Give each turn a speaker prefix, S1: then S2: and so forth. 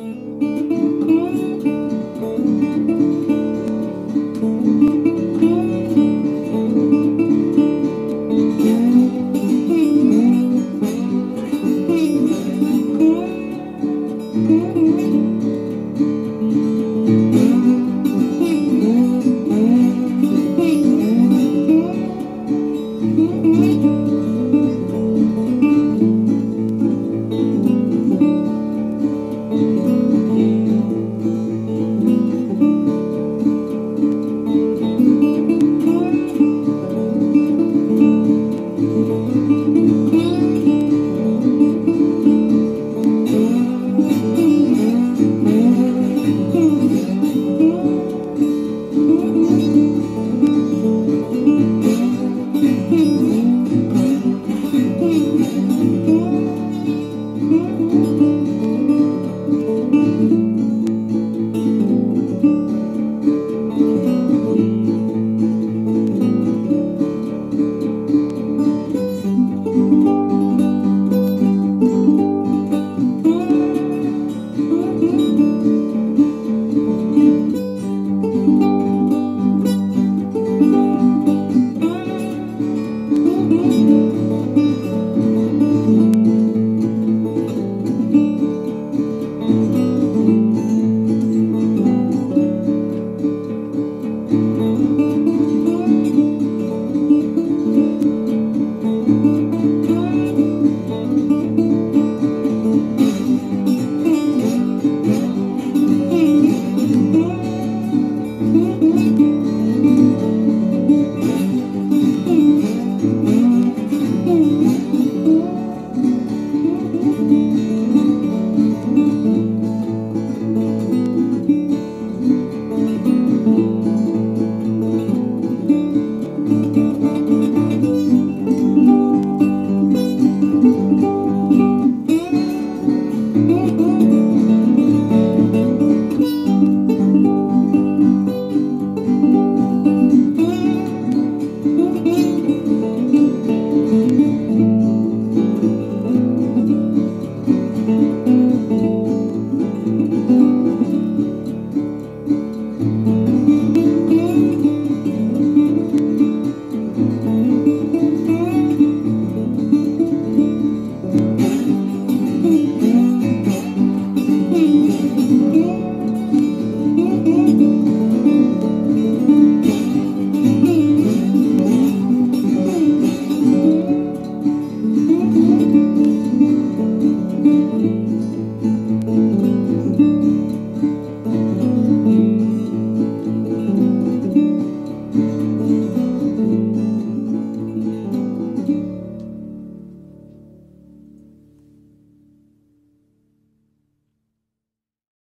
S1: Música